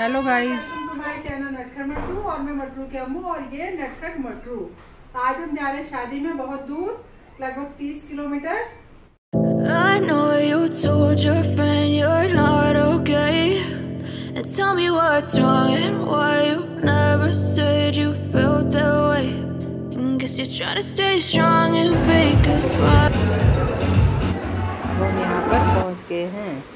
Hello guys हमारे channel नटखट मटरू और मैं मटरू के अम्मू और ये नटखट मटरू आज हम जा रहे हैं शादी में बहुत दूर लगभग 30 kilometre I know you told your friend you're not okay. And tell me what's wrong and why you never said you felt that way. And guess you're trying to stay strong and fake a smile. हम यहाँ पर पहुँच गए हैं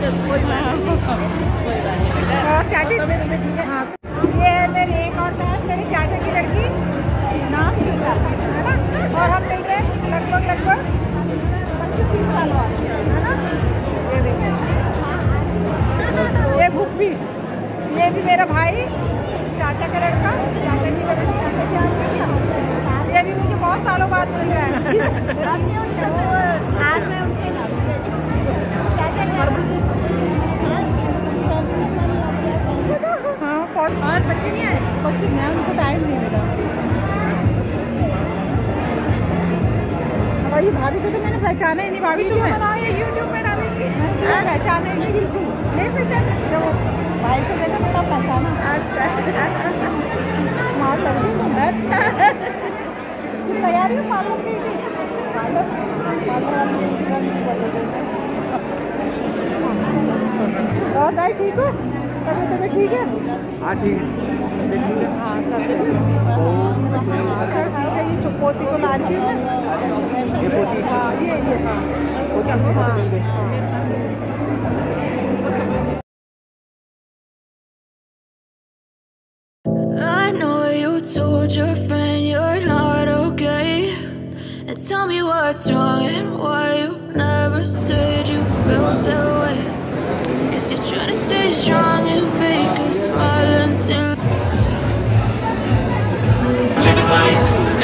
और ये मेरी एक और बहन मेरी चाचा की लड़की नाम सीता है ना और हम मिल लगभग लगभग पच्चीस तीस साल है ना ये देखिए ये ये भी मेरा भाई, चाचा की लड़की मैं टाइम नहीं मिला। और भाभी को तो मैंने पहचाना ही नहीं भाभी तो मैं यूट्यूब में डालेंगी पहचाना ही नहीं बिल्कुल नहीं पहचाना जब भाई को देखा मेरा पहचाना। मार लग रही तुम तैयारी हो पार्लर की पार्लर और भाई ठीक हो? तभी ठीक है? हाँ ठीक है। हाँ तो पोती को ला रही हूँ ये पोती हाँ ये ये हाँ पोती हाँ I know you told your friend you're not okay. And tell me what's wrong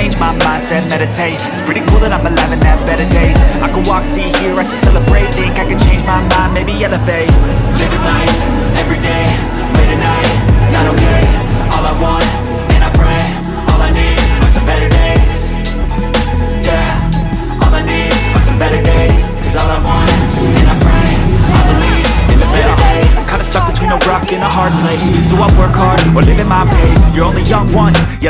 change my mindset, meditate. It's pretty cool that I'm alive and have better days. I could walk, see, hear, I should celebrate. Think I can change my mind, maybe elevate. Living life, every day, late at night Not okay,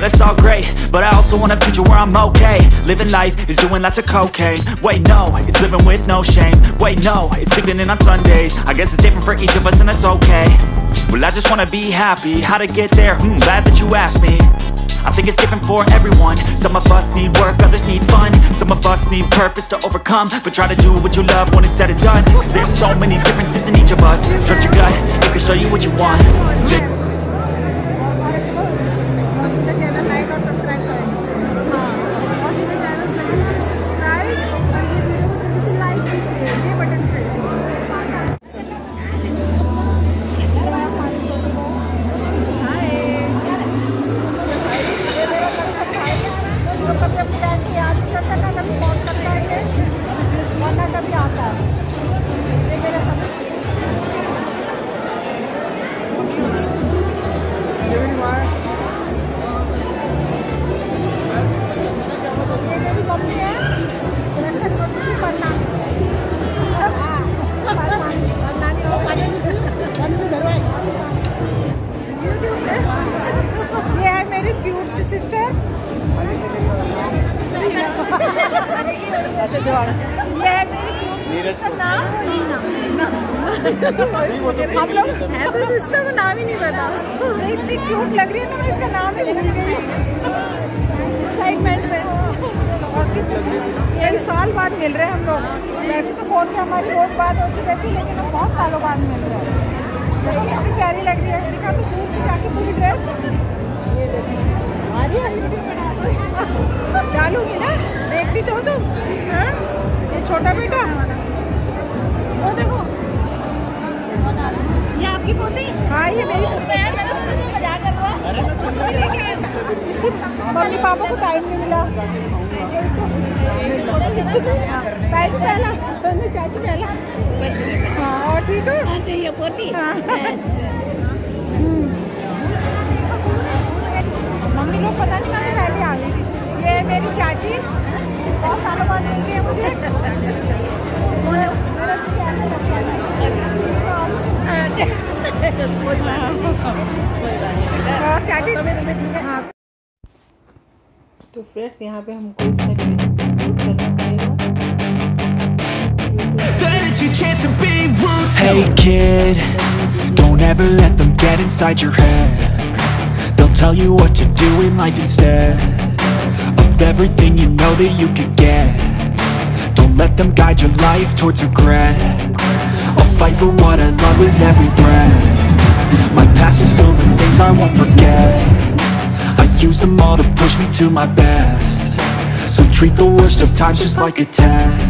yeah that's all great But I also want a future where I'm okay. Living life is doing lots of cocaine. Wait no, it's living with no shame. Wait no, it's sleeping in on Sundays. I guess it's different for each of us and that's okay. Well I just wanna be happy, how to get there? Hmm, glad that you asked me. I think it's different for everyone. Some of us need work, others need fun. Some of us need purpose to overcome But try to do what you love when it's said and done. Cause there's so many differences in each of us. Trust your gut, it can show you what you want ये है मेरी नीरज का। नाम हम लोग है तो sister को नाम ही नहीं पता। इतनी क्यूट लग रही है ना मैं इसका नाम ही भूल गई एक्साइटमेंट में एक साल बाद मिल रहे हैं हम लोग। वैसे तो फ़ोन पे हमारी रोज बात होती रहती है लेकिन हम बहुत सालों बाद मिल रहे हैं। देखो कितनी प्यारी लग रही है। दिखा तो दूर से जाके पूरी ड्रेस डालूँगी ना। देखती तो तुम। हाँ? ये छोटा बेटा। वो देखो। ये आपकी पोती? हाँ ये मेरी पोती। है मैंने सोचा था मज़ाक कर रहा है। इसके मम्मी पापा को टाइम नहीं मिला। चाची पहला चाची पहला। हाँ और ठीक हो? हाँ चाहिए पोती। हाँ। तो फ्रेंड्स यहाँ पे हमको इसका म्यूट करना पड़ेगा Hey kid, don't ever let them get inside your head They'll tell you what to do in life instead Of everything you know that you could get Don't let them guide your life towards regret I'll fight for what I love with every breath My past is filled with things I won't forget I use them all to push me to my best. So treat the worst of times just like a test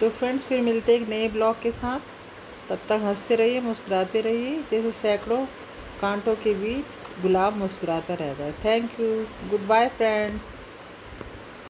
तो friends फिर मिलते हैं एक नए blog के साथ। तब तक हँसते रहिए, मुस्कुराते रहिए। जैसे सैकड़ों कांटों के बीच गुलाब मुस्कुराता रहता है। Thank you goodbye friends